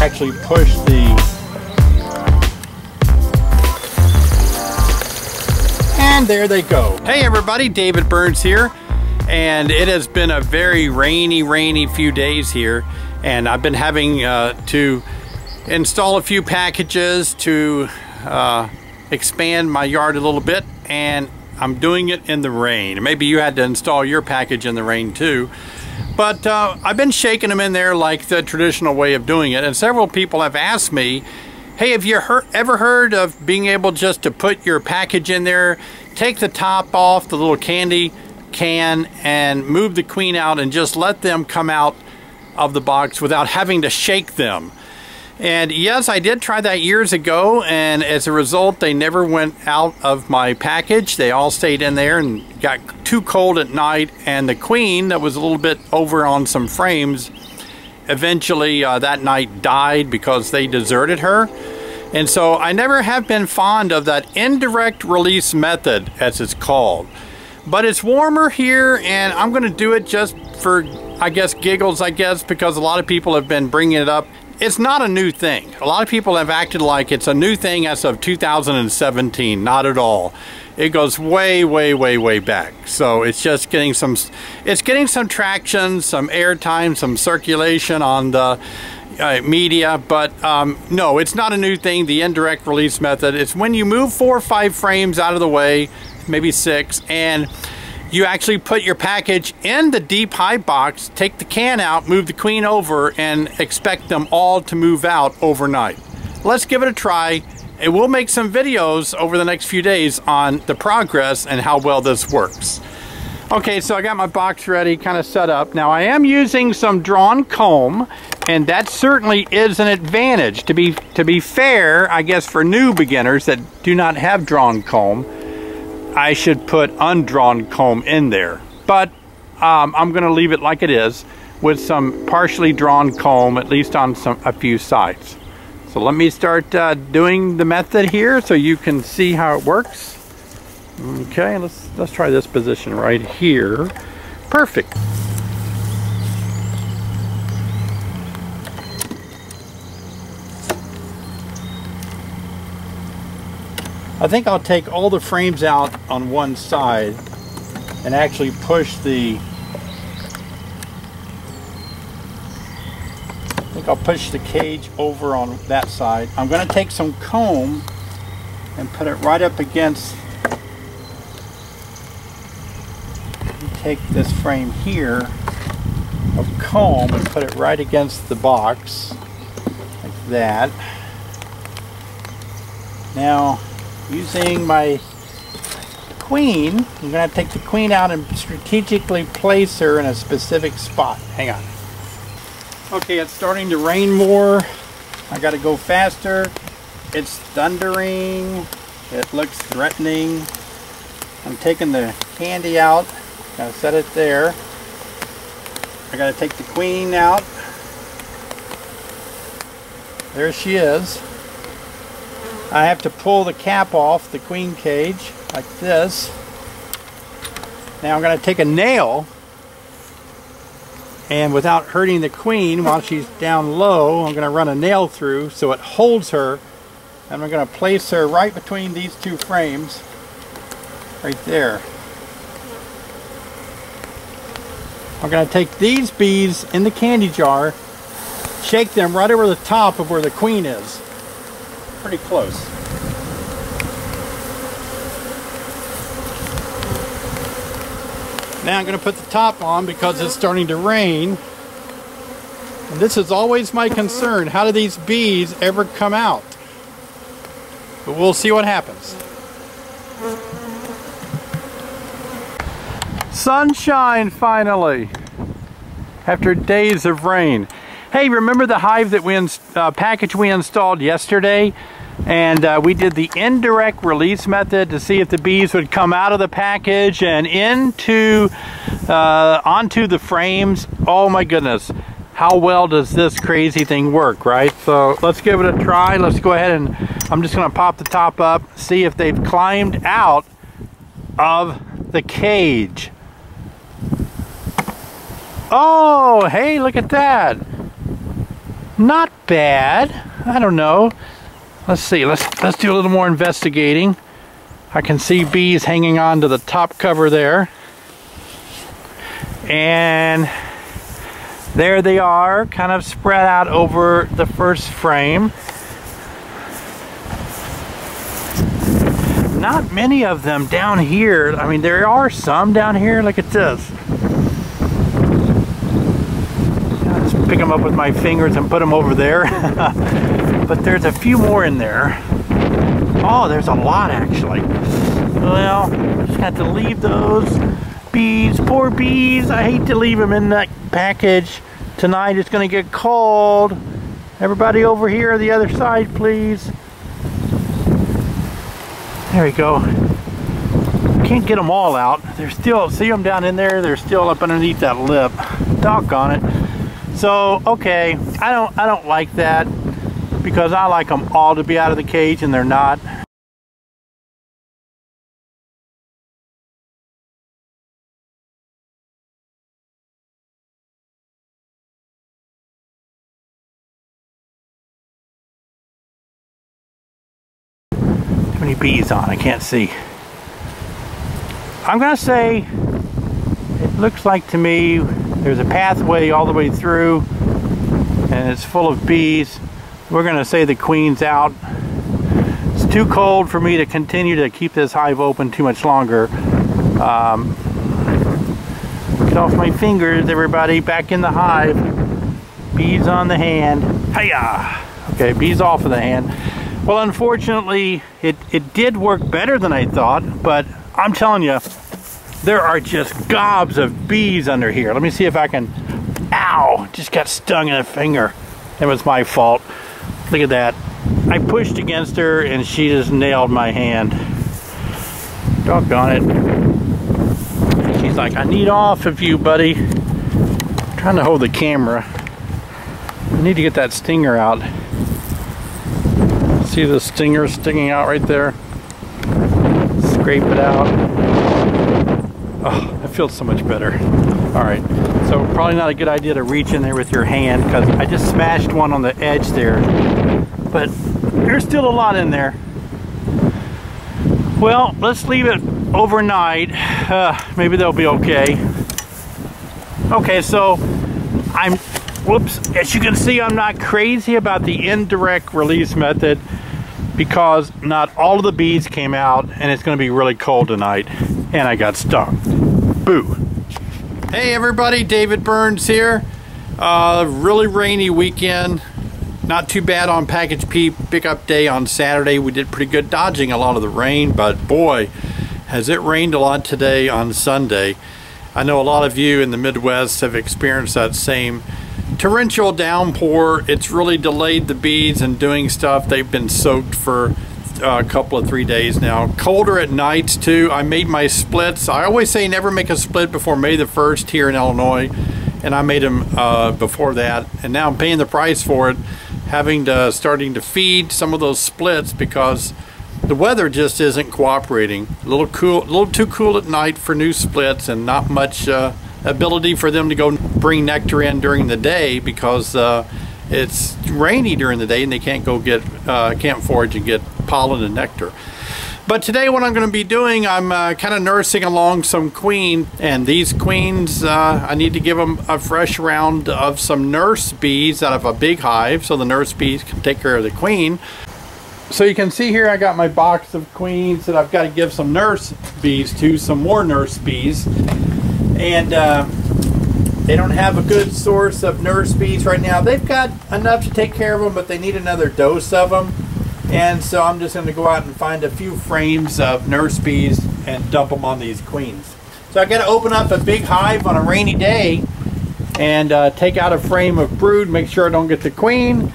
Actually push the and there they go. Hey everybody, David Burns here and it has been a very rainy rainy few days here and I've been having uh, to install a few packages to uh, expand my yard a little bit and I'm doing it in the rain. Maybe you had to install your package in the rain too. But uh, I've been shaking them in there like the traditional way of doing it and several people have asked me hey have you ever heard of being able just to put your package in there take the top off the little candy can and move the queen out and just let them come out of the box without having to shake them. And yes, I did try that years ago, and as a result, they never went out of my package. They all stayed in there and got too cold at night, and the queen that was a little bit over on some frames eventually uh, that night died because they deserted her. And so I never have been fond of that indirect release method, as it's called. But it's warmer here, and I'm going to do it just for I guess, giggles, I guess, because a lot of people have been bringing it up. It's not a new thing. A lot of people have acted like it's a new thing as of 2017. Not at all. It goes way, way, way, way back. So it's just getting some, it's getting some traction, some airtime, some circulation on the uh, media, but um, no, it's not a new thing, the indirect release method. It's when you move four or five frames out of the way, maybe six, and you actually put your package in the deep high box, take the can out, move the queen over, and expect them all to move out overnight. Let's give it a try. And we'll make some videos over the next few days on the progress and how well this works. Okay, so I got my box ready, kind of set up. Now I am using some drawn comb, and that certainly is an advantage. To be, to be fair, I guess for new beginners that do not have drawn comb, I should put undrawn comb in there. But um, I'm going to leave it like it is with some partially drawn comb, at least on some a few sides. So let me start uh, doing the method here so you can see how it works. Okay, let's, let's try this position right here. Perfect. I think I'll take all the frames out on one side and actually push the I think I'll push the cage over on that side. I'm going to take some comb and put it right up against take this frame here of comb and put it right against the box like that. Now using my queen, I'm going to take the queen out and strategically place her in a specific spot. Hang on. Okay, it's starting to rain more. I got to go faster. It's thundering. It looks threatening. I'm taking the candy out. Gotta set it there. I gotta take the queen out. There she is. I have to pull the cap off the queen cage like this. Now I'm going to take a nail and without hurting the queen while she's down low, I'm going to run a nail through so it holds her. And I'm going to place her right between these two frames, right there. I'm going to take these bees in the candy jar, shake them right over the top of where the queen is pretty close. Now I'm going to put the top on because it's starting to rain. And this is always my concern. How do these bees ever come out? But we'll see what happens. Sunshine finally after days of rain. Hey, remember the hive that we uh, package we installed yesterday? And uh, we did the indirect release method to see if the bees would come out of the package and into, uh, onto the frames. Oh my goodness. How well does this crazy thing work, right? So let's give it a try. Let's go ahead and I'm just gonna pop the top up, see if they've climbed out of the cage. Oh, hey, look at that. Not bad. I don't know. Let's see. Let's let's do a little more investigating. I can see bees hanging on to the top cover there. And there they are, kind of spread out over the first frame. Not many of them down here. I mean, there are some down here. Look at this. I'll just pick them up with my fingers and put them over there. but there's a few more in there. Oh, there's a lot actually. Well, just got to leave those bees. Poor bees. I hate to leave them in that package. Tonight it's going to get cold. Everybody over here, the other side, please. There we go. Can't get them all out. They're still, see them down in there? They're still up underneath that lip. Doggone it. So, okay, I don't, I don't like that because I like them all to be out of the cage and they're not. Too many bees on. I can't see. I'm to say it looks like to me there's a pathway all the way through and it's full of bees. We're going to say the queen's out. It's too cold for me to continue to keep this hive open too much longer. Um, get off my fingers, everybody. Back in the hive. Bees on the hand. Hiya! Okay, bees off of the hand. Well, unfortunately, it, it did work better than I thought, but I'm telling you, there are just gobs of bees under here. Let me see if I can, ow, just got stung in the finger. It was my fault. Look at that. I pushed against her and she just nailed my hand. Doggone it. She's like, I need off of you, buddy. I'm trying to hold the camera. I need to get that stinger out. See the stinger sticking out right there? Scrape it out. Oh, it feels so much better. All right, so probably not a good idea to reach in there with your hand because I just smashed one on the edge there. But there's still a lot in there. Well, let's leave it overnight. Uh, maybe they'll be okay. Okay, so I'm, whoops, as you can see, I'm not crazy about the indirect release method because not all of the beads came out and it's going to be really cold tonight and I got stung. Boo. Hey everybody, David Burns here. Uh, really rainy weekend. Not too bad on package P pickup day on Saturday. We did pretty good dodging a lot of the rain, but boy, has it rained a lot today on Sunday. I know a lot of you in the Midwest have experienced that same torrential downpour, it's really delayed the bees and doing stuff. They've been soaked for uh, a couple of three days now. Colder at nights too. I made my splits. I always say never make a split before May the 1st here in Illinois. And I made them uh, before that. And now I'm paying the price for it. Having to, starting to feed some of those splits because the weather just isn't cooperating. A little cool, a little too cool at night for new splits and not much uh, ability for them to go bring nectar in during the day because uh, it's rainy during the day and they can't go get uh, can't forage and get pollen and nectar. But today what I'm going to be doing, I'm uh, kind of nursing along some queen and these queens, uh, I need to give them a fresh round of some nurse bees out of a big hive so the nurse bees can take care of the queen. So you can see here I got my box of queens that I've got to give some nurse bees to, some more nurse bees and uh, they don't have a good source of nurse bees right now. They've got enough to take care of them, but they need another dose of them. And so I'm just going to go out and find a few frames of nurse bees and dump them on these queens. So I got to open up a big hive on a rainy day and uh, take out a frame of brood, make sure I don't get the queen,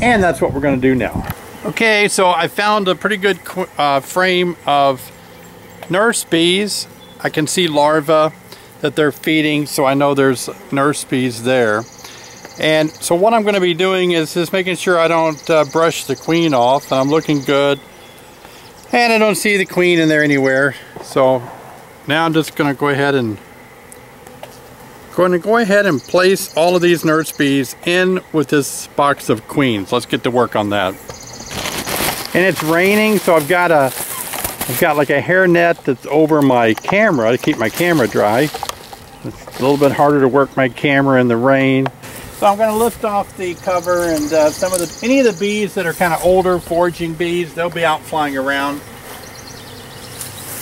and that's what we're going to do now. Okay, so I found a pretty good uh, frame of nurse bees. I can see larvae that they're feeding so I know there's nurse bees there. And so what I'm going to be doing is just making sure I don't uh, brush the queen off and I'm looking good. And I don't see the queen in there anywhere. So now I'm just going to go ahead and going to go ahead and place all of these nurse bees in with this box of queens. Let's get to work on that. And it's raining, so I've got a, I've got like a hair net that's over my camera to keep my camera dry. It's a little bit harder to work my camera in the rain. So I'm going to lift off the cover and uh, some of the, any of the bees that are kind of older foraging bees, they'll be out flying around.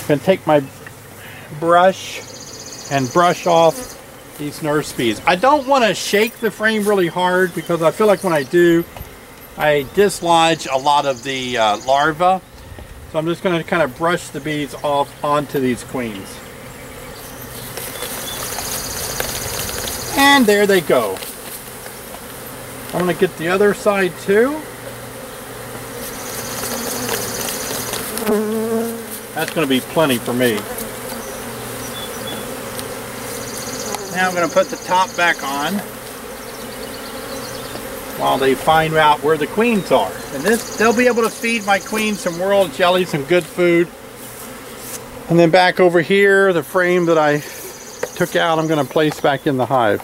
I'm going to take my brush and brush off these nurse bees. I don't want to shake the frame really hard because I feel like when I do, I dislodge a lot of the uh, larvae. So I'm just going to kind of brush the bees off onto these queens. And there they go. I'm going to get the other side too. That's going to be plenty for me. Now I'm going to put the top back on while they find out where the queens are. And this, they'll be able to feed my queen some royal jelly, some good food. And then back over here, the frame that I took out, I'm going to place back in the hive.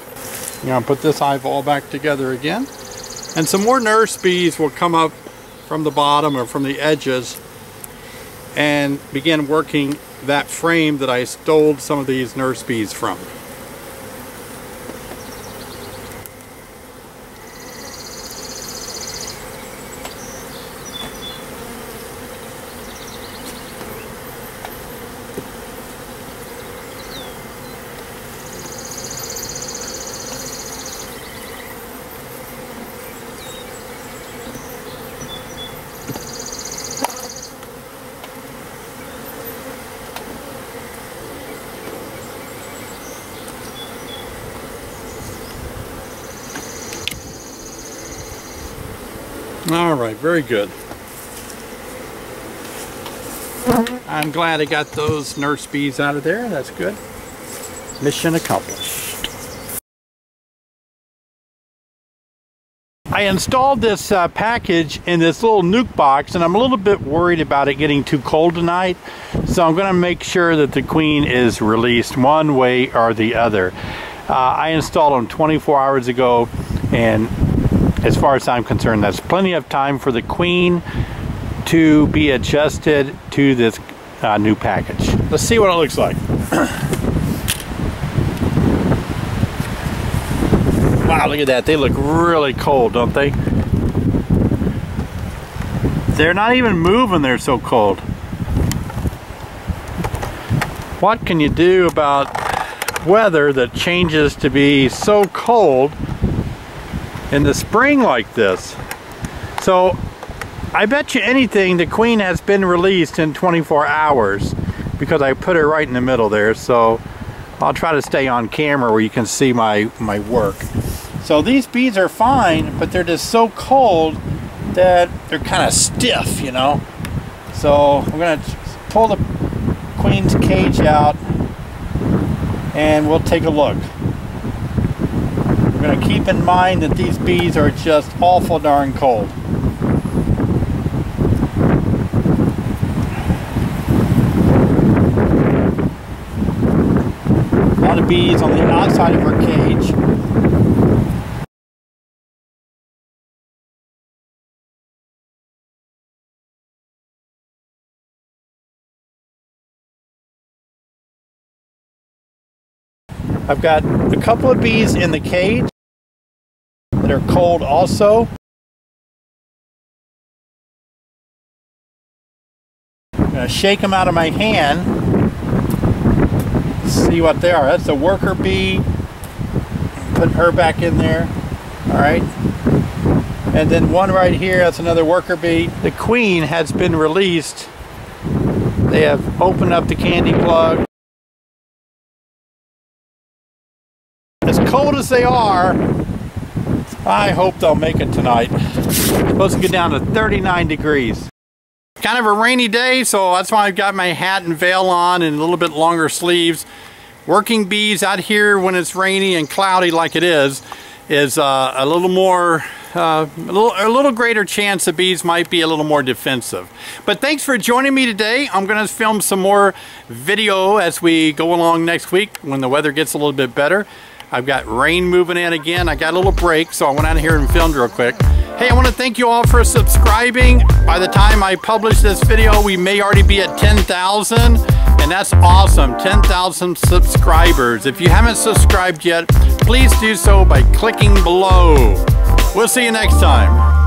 I'm to put this hive all back together again. And some more nurse bees will come up from the bottom or from the edges and begin working that frame that I stole some of these nurse bees from. All right, very good. I'm glad I got those nurse bees out of there. That's good. Mission accomplished. I installed this uh, package in this little nuc box and I'm a little bit worried about it getting too cold tonight. So I'm going to make sure that the queen is released one way or the other. Uh, I installed them 24 hours ago and as far as I'm concerned, that's plenty of time for the queen to be adjusted to this uh, new package. Let's see what it looks like. wow, look at that. They look really cold, don't they? They're not even moving, they're so cold. What can you do about weather that changes to be so cold in the spring like this. So I bet you anything the queen has been released in 24 hours because I put her right in the middle there. So I'll try to stay on camera where you can see my, my work. So these bees are fine, but they're just so cold that they're kind of stiff, you know. So I'm gonna pull the queen's cage out and we'll take a look. To keep in mind that these bees are just awful darn cold. A lot of bees on the outside of her cage. I've got a couple of bees in the cage that are cold also. I'm to shake them out of my hand. See what they are. That's a worker bee. Put her back in there. All right. And then one right here, that's another worker bee. The queen has been released. They have opened up the candy plug. as cold as they are, I hope they'll make it tonight. Supposed to get down to 39 degrees. Kind of a rainy day, so that's why I've got my hat and veil on and a little bit longer sleeves. Working bees out here when it's rainy and cloudy like it is, is uh, a little more uh, a, little, a little greater chance the bees might be a little more defensive. But thanks for joining me today. I'm going to film some more video as we go along next week when the weather gets a little bit better. I've got rain moving in again. I got a little break, so I went out of here and filmed real quick. Hey, I want to thank you all for subscribing. By the time I publish this video, we may already be at 10,000, and that's awesome, 10,000 subscribers. If you haven't subscribed yet, please do so by clicking below. We'll see you next time.